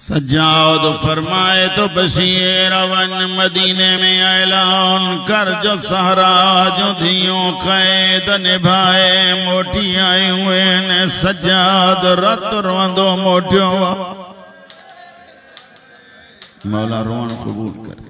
सजाद फरमाए तो बसिए रवन मदीने में ऐलान कर जो सहरा जो धियों कैद निभाए, मोटी आए हुए ने सजाद रत रोंदो मोटियो मौला रोण कबूल कर।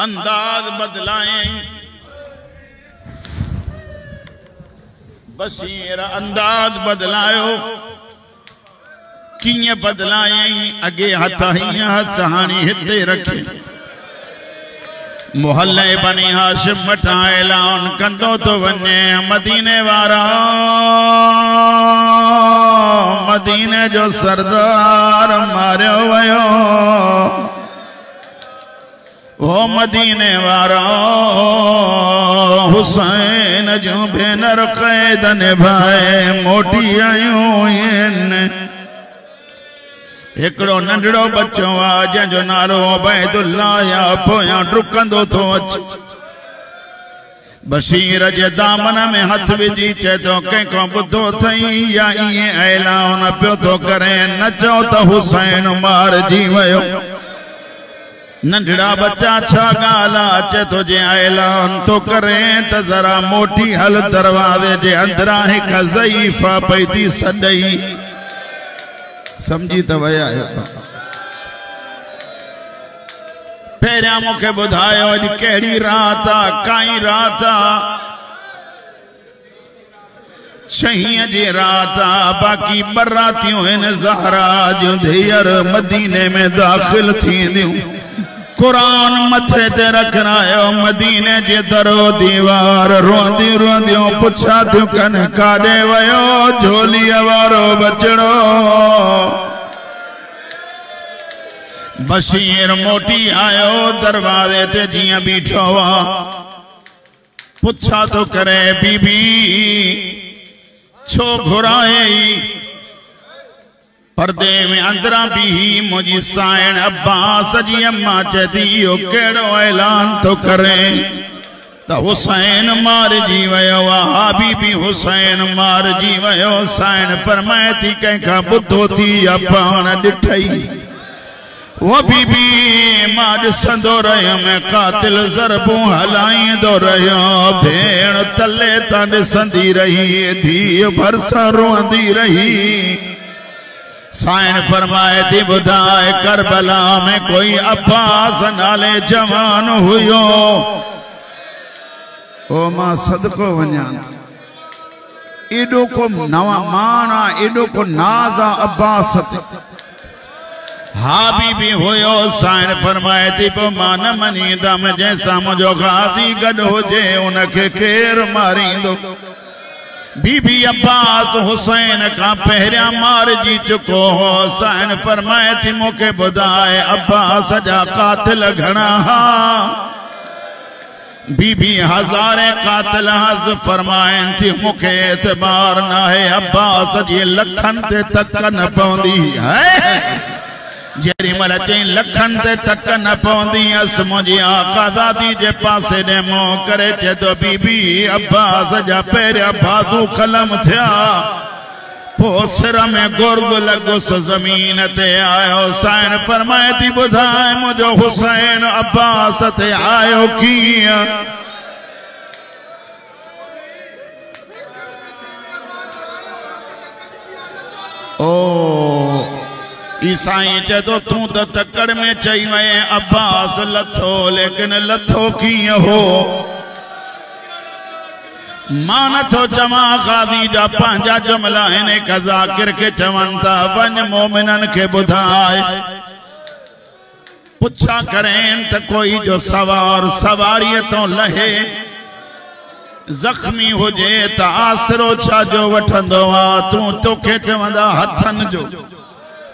अंदाज बदलाए। बशीर अंदाज बदलायो। कीअं बदलायई अॻे हथ हीअं सहाणी हिते रखे। मोहल्ले बनी हाशिम वटां ऐलान कंदो तो वञे मदीने वारा। मदीने जो सरदार मारियो वियो। ओ मदीने वारा। हुसैन जो भेनर कैद निभाए मोटी आयूं हिकिड़ो नंढड़ो बच्चो आहे जंहिंजो नालो बैदुल्ला या पोयां डुकंदो थो अचे। बशीर जे दामन में हथ विझी चए थो कंहिंखां ॿुधो अथई या ईअं ऐलान पियो थो करे, न चओ त हुसैन मारिजी वियो। नंढड़ा बच्चा छा ॻाल्हि अचे थो जे ऐलान थो करे त ज़रा मोटी हल दरवाज़े जे अंदरां हिकु ज़ईफ़ा पई थी सॾई। सम्झी त विया आहियो तव्हां। पहिरियाँ मूंखे ॿुधायो, अॼु कहिड़ी राति आहे काई राति आहे छहीअ जी राति आहे बाक़ी ॿ रातियूं आहिनि ज़हरा जूं, धीअर मदीने में दाख़िल थींदियूं। क़ुरान मथे ते रखरायो मदीने जे दरो दीवार रोंदियूं रोंदियूं पुछा थियूं कनि काॾे वियो झोलीअ वारो बचड़ो। बशीर मोटी आयो दरवाज़े ते जीअं बीठो आहे पुछा थो करे, बीबी, छो घुराए पर्दे में अंदरां बीही मुंहिंजी साइण अब्बास जी अम्मा चए थी इहो ऐलान थो करे त हुसैन मारिजी वियो आहे हुसैन मारिजी वियो साइण फरमाए थी कंहिंखां ॿुधो थी या पाण ॾिठई वो बीबी माँ ॾिसंदो कातिल ज़रबूं हलाईंदो रहियो भेण तले तां ॾिसंदी रही धीअ भरसां रोअंदी रही साइण फरमाए थी ॿुधाए करबला में कोई अब्बास नाले जवान हुयो। ओ माँ, सदको वञा। एॾो को नवां माण आहे को नाज़ अब्बास। ते हा बीबी हुयो साइण फरमाए थी पोइ माँ न मञींदमि जंहिंसां मुंहिंजो गादी गॾु हुजे, उनखे केरु मारींदो। बीबी अब्बास हुसैन खां पहिरियाँ मारिजी चुको हो साइण फरमाए, थी मूंखे ॿुधाए अब्बास जा कातिल घणा हा। बीबी हज़ारे कातिल हज़ फरमाइनि थी मूंखे एतबार न आहे अब्बास जी लखनि ते तक न पवंदी है। जेरी मल चई लखन ते तक न पवंदी हुअसि मुंहिंजी आकाज़ादी जे पासे ॾे मुंहुं करे चए थो बीबी अब्बास जा पहिरियाँ बाज़ू कलम थिया। पोइ सिर में गुर्द लॻुसि, ज़मीन ते आयो। साइण फरमाए थी ॿुधाए मुंहिंजो हुसैन अब्बास ते आयो कीअं? ओ ईसाई चए थो तूं त तकड़ में चई वए, अब्बास लथो, लेकिन लथो कीअं हो? माँ नथो चवां गाज़ी जा पंहिंजा जुमला हिन ज़ाकिर खे चवनि था, वञ मोमिननि खे ॿुधाए। पुछा करें त कोई जो सवार सवारीअ तो लहे। ज़ख़्मी हुजे त आसरो छा जो वठंदो आहे तूं तोखे चवंदा हथनि जो।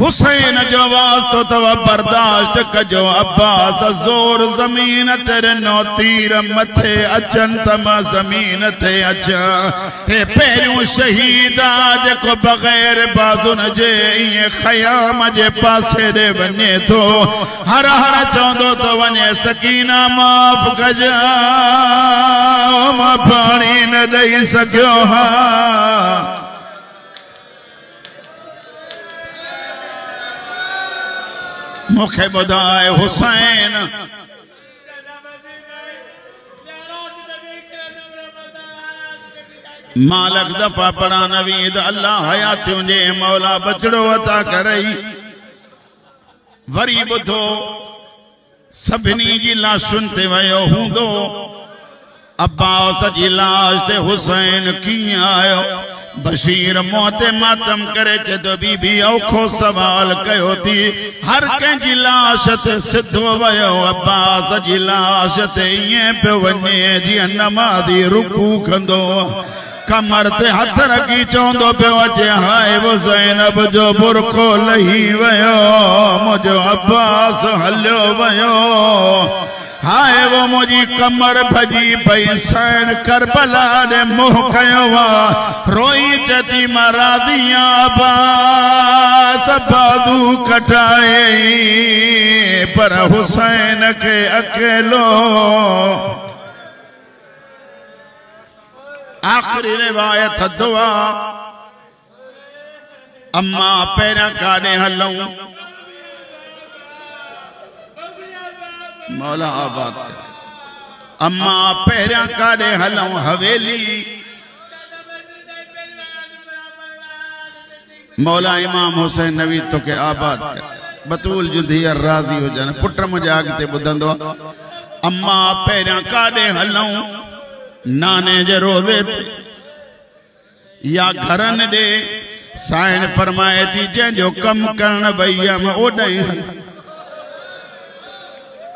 हुसैन जो वास्तो तव बर्दाश्त कजो अब्बास, ज़ोर ज़मीन तेरे नो तीर मथे अचन, तम ज़मीन ते अच। हे पहिरियों शहीद जेको बग़ैर बाज़ुन जे ईअं ख़याम जे पासे ॾे वञे थो। हर हर चवंदो तो वञे, सकीना माफ़ कजा, माँ पाणी न ॾेई मूंखे ॿुधाए हुसैन। मालक दफ़ा पढ़ा नवीद, अल्लाह हयातियूं जे मौला बचड़ो अता करई। वरी ॿुधो, सभिनी जी लाशुनि ते वियो अब्बास जी लाश ते हुसैन कीअं आयो? बशीर मोते मातम करे चे तो बीबी औखो सवाल कयो थी। हर कंहिंजी लाश ते सिधो वयो अब्बास जी लाश ते ईअं पियो वञे, जीअं नमाज़ी रुकू कंदो। कमर ते हथ रखी चवंदो पियो अचे हाय वो ज़ैनब जो बुरको लही वियो, मुंहिंजो अब्बास हलियो वियो। हाय वो मुझी कमर भजी पई सैन करबला ने मुंह कयो वा। रोई जती मरा दिया बास बादू कटाए पर हुसैन के अकेलो। आखिरी रिवायत दुआ। अम्मा पैर काने हलूं। मौला आबाद। अम्मा पहिरियाँ काॾे हलूं हवेली। मौला इमाम हुसैन नवी तोखे आबाद। बतूल जूं धीअर राज़ी हुजनि पुट मुंहिंजा अॻिते ॿुधंदो अम्मा पहिरियाँ काॾे हलूं नाने जे या घरनि ॾे साइण फरमाए थी जंहिंजो कमु करणु भई हुयमि ओॾाई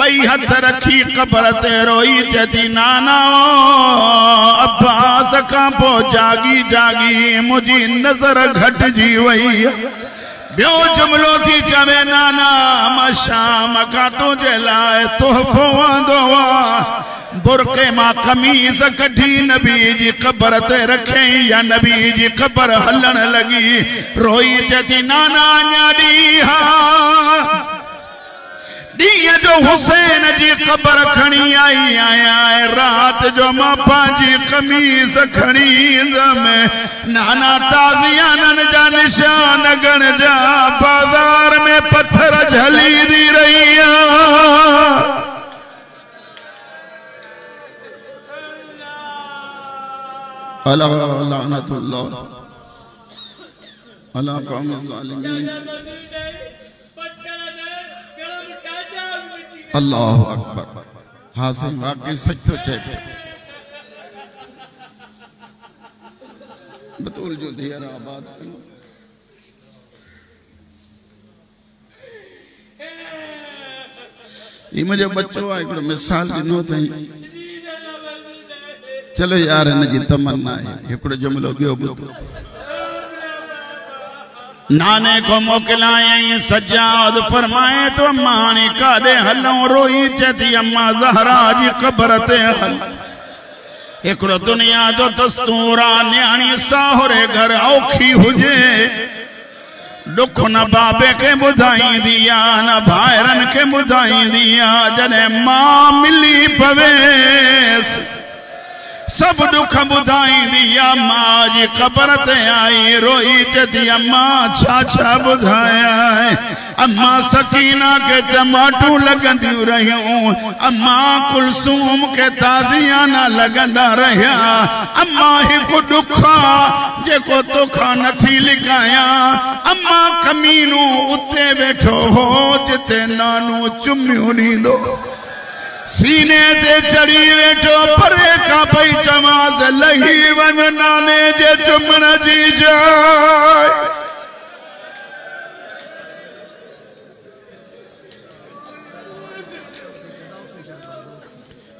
बई हथ रखी कबर ते रोई चती नाना, अब्बास खां पोइ जागी जागी मुंहिंजी नज़र घटिजी वई। ॿियो जुमिलो थी चवे, नाना, माँ शाम खां तुंहिंजे लाइ तोहफ़ो आंदो आहे बुरके माँ कमीज़ कढी नबी जी क़बर ते रखई या नबी जी क़बर हलण लॻी। रोई चती नाना न्याॾी हा। ॾींहं जो हुसैन जी क़बर खणी आई आहियाँ रात जो माँ पंहिंजी कमीज़ खणी ईंदमि नाना ताज़ियाननि जा निशान गण जा, बाज़ार में पत्थर झली दी रही अल्लाह लानतुल्लाह। अला कौम ज़ालिमीन। अल्लाह अकबर। हासिम वाकई सच तो चेक। बतूल जो दियर आबाद ये मुझे बच्चो आ एक मिसाल दिनो तई चलो यार इन जी तमन्ना है। एकड़ो जुमलो बियो बुधो नाने को मोकिलायई सजाद फरमाए तो अम्मा ने काॾे रोई चए अम्मा, ज़हरा जी क़बर ते हल। हिकिड़ो दुनिया जो दस्तूर, न्याणी साहुरे घर औखी हुजे। दुख न बाबे के ॿुधाईंदी आहे न भाइरनि खे ॿुधाईंदी आहे जॾहिं माँ मिली पवेसि सभु दुख ॿुधाईंदी आहे माँ जी, क़बर ते आई, रोई चती अम्मा, छा छा ॿुधाया अम्मा सकीना के टमाटू लॻंदियूं रहियूं, अम्मा कुलसूम के ताज़ियाना लॻंदा रहिया। अम्मा हिकु ॾुख आहे जेको तोखां नथी लिकायां। अम्मा कमीनू उते वेठो हो, जिते नानू चुमियूं ॾींदो। सीने ते चढ़ी वेठो परे खां पई चवांस लही वञ नाने जे चुमण जी जाइ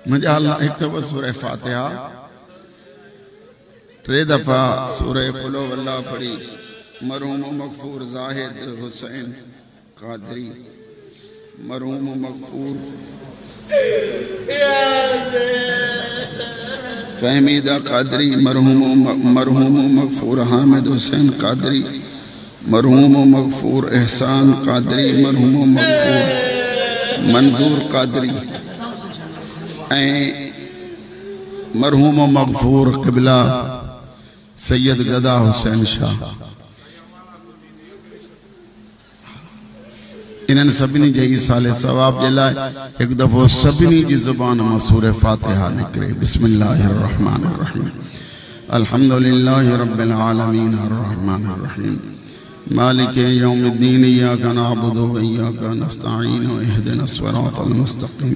मुंहिंजा अलाह हिकु दफ़ो सूरह फातिहा। टे दफ़ा सूरह कुलो अल्लाह पढ़ी। मरहूम मगफूर ज़ाहिद हुसैन कादरी। मरहूम मगफूर फहमीदा कादरी, मरहूम मरहूम मगफूर हामिद हुसैन कादरी। मरहूम मगफूर एहसान कादरी, मरहूम मगफूर मंजूर कादरी। मरहूम मगफूर क़िबला सैयद गदा हुसैन शाह। इन्हनि सभिनी जे ईसाले सवाब जे लाइ हिकु दफ़ो सभिनी जी ज़ुबान मां सूर फातिहा निकिरे बिस्मिल्लाहिर रहमानिर रहीम अल्हम्दुलिल्लाहि रब्बिल आलमीन अर्रहमानिर रहीम मालिक यौमिद्दीन इय्याका नअबुदु व इय्याका नस्तईन इहदिना सिरातल मुस्तकीम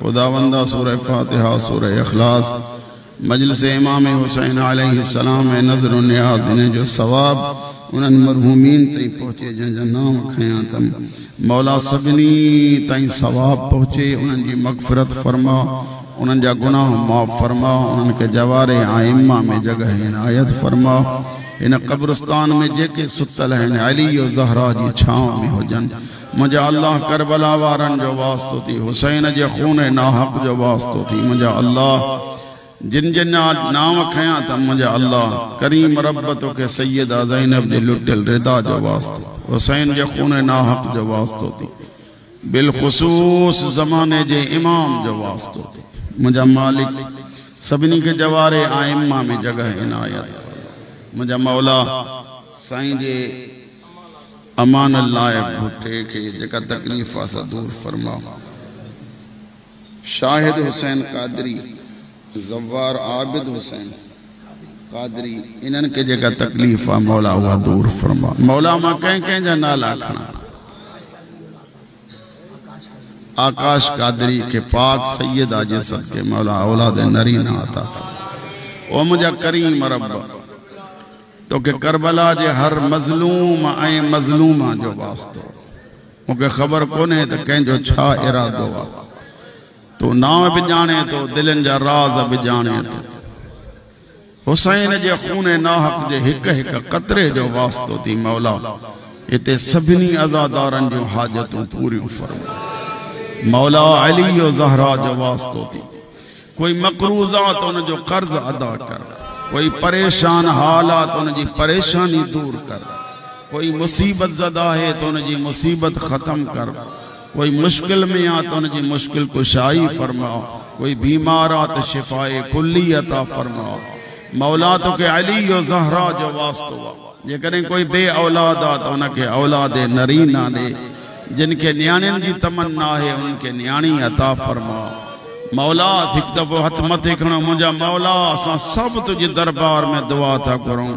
खुदावंदा सूरह फातिहा सूरह इखलास मजलिस इमाम हुसैन आलम नज़र न्याज़ इन जो सवाबु उन्हनि मरहूमीन ताईं पहुचे जंहिंजा नाम खयां अथमि मौला सभिनी ताईं सवाबु पहुचे उन्हनि जी मक़फ़रत फरमा उन्हनि जा गुनाह माफ़ फरमा उन्हनि खे जवारे आइमा में जॻह इनायत फरमा। हिन क़ब्रस्तान में जेके सुतल आहिनि अली ज़हरा जी छांव में हुजनि मुंहिंजा अलाह करबला वारनि जो वास्तो थी, हुसैन जे खून नाहक जो वास्तो थी मुंहिंजा अलाह जिन जिन नाम खयां त मुंहिंजा अलाह करीम रब तोखे सैयदा ज़ैनब जे लुटियल रिदा जो वास्तो, हुसैन जे खून नाहक जो वास्तो थी बिलख़ुसूस ज़माने जे इमाम जो वास्तो थी मुंहिंजा मालिक, सभिनी खे जवारे आइम्मा में जॻह इनायत। मुंहिंजा मौला साईं जे अमान लाइ भुटे खे जेका तकलीफ़ सा दूर फरमा। शाहिद हुसैन कादरी ज़वार आबिद हुसैन। कादरी इन्हनि खे जेका तकलीफ़ आहे मौला उहा दूर फरमा। मौला माँ कंहिं जा नाला खणा आकाश कादरी के पाक सैयदा जे सदके मौला औलाद नरीना अता ओ मुंहिंजा करीम रब। तोखे करबला जे हर मज़लूम ऐं मज़लूमा जो वास्तो मूंखे ख़बर कोन्हे त कंहिंजो छा इरादो आहे तूं नाव बि ॼाणे थो दिलनि जा राज़ बि ॼाणे थो हुसैन जे खून नाहक जे हिकु हिकु क़तरे जो वास्तो थी, मौला। हिते सभिनी अज़ादारनि जूं हाजतूं पूरियूं फरमा। मौला अली ज़हरा जो वास्तो थी। कोई मकरूज़ा त कर्ज़ अदा कर। कोई परेशान हालात उनकी परेशानी दूर कर। कोई मुसीबत ज़दा है तो उनकी मुसीबत ख़त्म कर। कोई मुश्किल में आ तो उनकी मुश्किल कुशाई फरमाओ कोई बीमार आ तो शिफाए कुल्ली अता फरमाओ मौला तो के अली और जहरा जो वास्तो जेकॾहिं कोई बे औलाद आ तो उनखे औलाद नरीना दे। जिनके न्याणियुनि जी तमन्ना है उनके न्याणी अता फरमाओ मौला, हिकु दफ़ो हथ मथे खणो, मुंहिंजा मौला, असां सभु दरबार में दुआ था करूँ।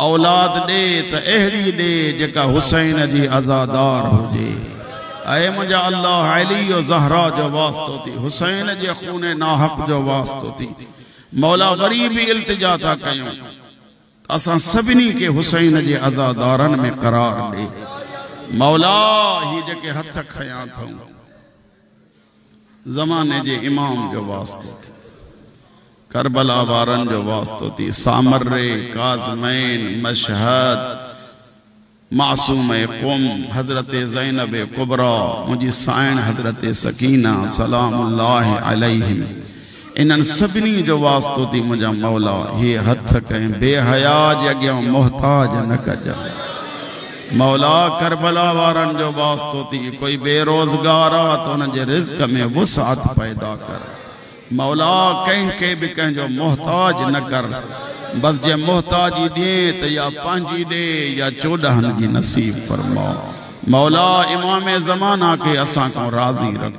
औलाद ॾे त अहिड़ी ॾे जेका हुसैन जी अज़ादार हुजे। ऐं मुंहिंजा अलाह अली जो ज़हरा जो वास्तो थी, हुसैन जे खून नाहक जो वास्तो थी। मौला वरी बि इल्तिजा था कयूं। असां सभिनी खे हुसैन जे अज़ादारनि में करार ॾे। मौला ही जेके हथ खयां अथऊं ज़माने जे इमाम जो वास्तो थी। करबला वारनि जो वास्तो थी सामरे काज़मैन, मशहद मासूम कुम, हज़रत ज़ैनब कुबरा मुंहिंजी साइण हज़रत सकीना सलाम इन्हनि सभिनी जो वास्तो थी मुंहिंजा मौला हे हथ कंहिं बेहया जे मोहताज न कजांइ मौला करबला वारनि जो वास्तो थी, कोई बेरोज़गार आहे त हुन जे रिज़्क में वुसात पैदा कर। मौला कंहिंखे बि कंहिंजो मोहताज न कर बस जे मोहताजी दे त या पांजी दे या चोडहन जी नसीब फरमाओ मौला इमाम जमाना के असा को राज़ी रख